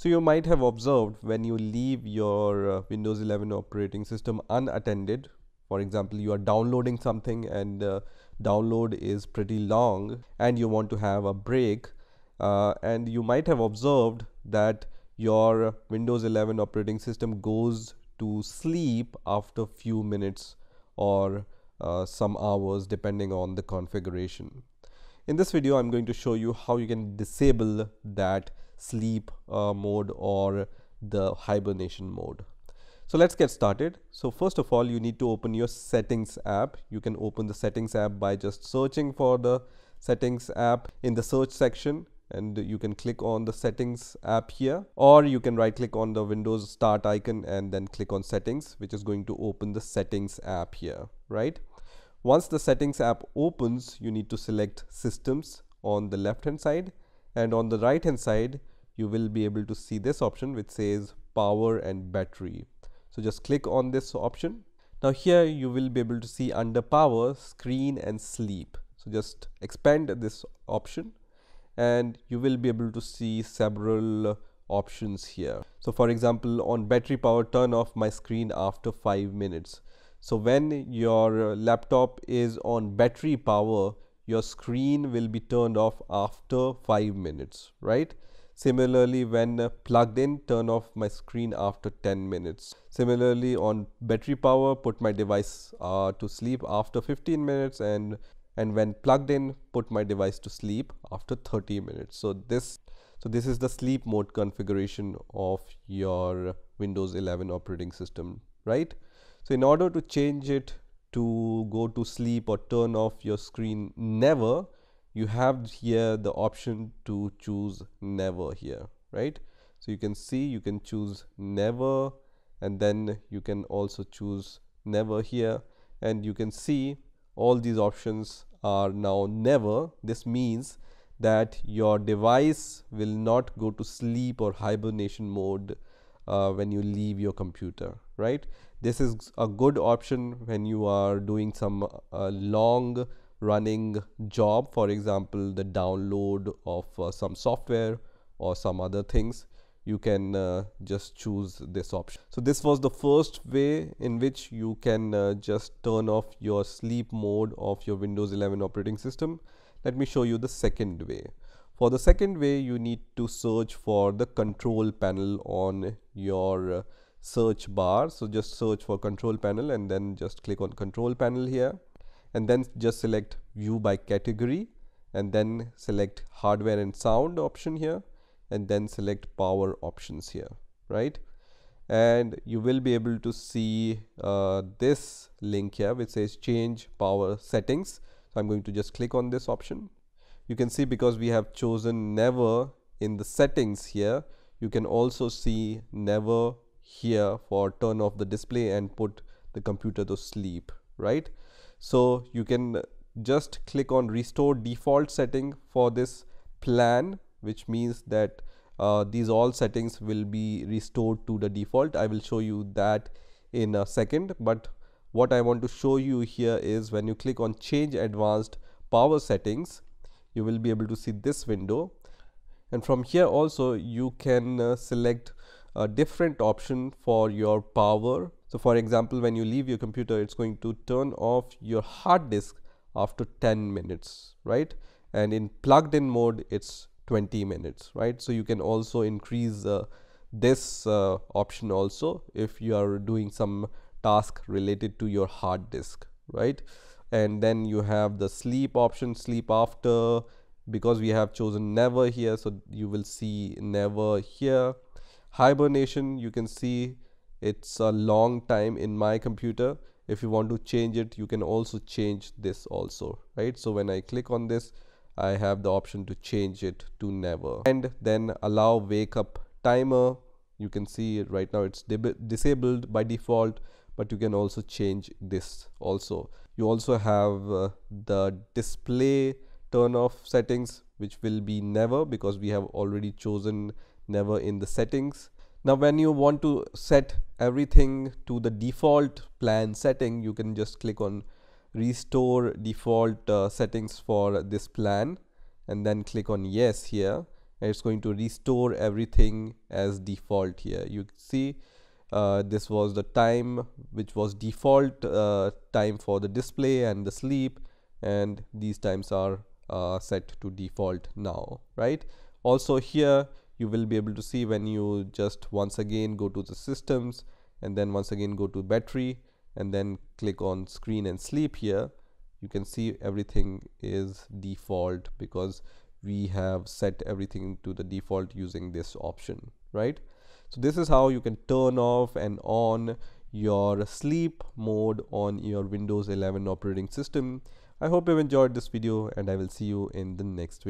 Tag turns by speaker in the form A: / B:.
A: So you might have observed when you leave your uh, Windows 11 operating system unattended, for example, you are downloading something and uh, download is pretty long and you want to have a break uh, and you might have observed that your Windows 11 operating system goes to sleep after few minutes or uh, some hours depending on the configuration. In this video, I'm going to show you how you can disable that sleep uh, mode or the hibernation mode. So let's get started. So first of all, you need to open your settings app. You can open the settings app by just searching for the settings app in the search section and you can click on the settings app here or you can right click on the windows start icon and then click on settings which is going to open the settings app here right once the settings app opens you need to select systems on the left hand side and on the right hand side you will be able to see this option which says power and battery. So just click on this option. Now here you will be able to see under power screen and sleep. So just expand this option and you will be able to see several options here. So for example on battery power turn off my screen after five minutes. So when your laptop is on battery power your screen will be turned off after five minutes right Similarly, when plugged in, turn off my screen after 10 minutes. Similarly, on battery power, put my device uh, to sleep after 15 minutes and and when plugged in put my device to sleep after 30 minutes so this so this is the sleep mode configuration of your windows 11 operating system right so in order to change it to go to sleep or turn off your screen never you have here the option to choose never here right? So you can see you can choose never and then you can also choose never here. And you can see all these options are now never. This means that your device will not go to sleep or hibernation mode uh, when you leave your computer right? This is a good option when you are doing some uh, long running job for example the download of uh, some software or some other things you can uh, just choose this option. So this was the first way in which you can uh, just turn off your sleep mode of your windows 11 operating system. Let me show you the second way. For the second way you need to search for the control panel on your uh, search bar. So just search for control panel and then just click on control panel here and then just select view by category and then select hardware and sound option here and then select power options here right? And you will be able to see uh, this link here which says change power settings. So i'm going to just click on this option. You can see because we have chosen never in the settings here you can also see never here for turn off the display and put the computer to sleep right so you can just click on restore default setting for this plan which means that uh, these all settings will be restored to the default. I will show you that in a second but what i want to show you here is when you click on change advanced power settings you will be able to see this window. And from here also you can uh, select a different option for your power so for example when you leave your computer it's going to turn off your hard disk after 10 minutes right? And in plugged in mode it's 20 minutes right? So you can also increase uh, this uh, option also if you are doing some task related to your hard disk right? And then you have the sleep option sleep after because we have chosen never here. So you will see never here. Hibernation you can see it's a long time in my computer. If you want to change it you can also change this also right? So when i click on this i have the option to change it to never. And then allow wake up timer. You can see right now it's disabled by default but you can also change this also. You also have uh, the display turn off settings which will be never because we have already chosen never in the settings now when you want to set everything to the default plan setting you can just click on restore default uh, settings for this plan and then click on yes here. And it's going to restore everything as default here. You see uh, this was the time which was default uh, time for the display and the sleep and these times are uh, set to default now right? Also here you will be able to see when you just once again go to the systems and then once again go to battery and then click on screen and sleep here you can see everything is default because we have set everything to the default using this option right? So this is how you can turn off and on your sleep mode on your windows 11 operating system. I hope you've enjoyed this video and i will see you in the next video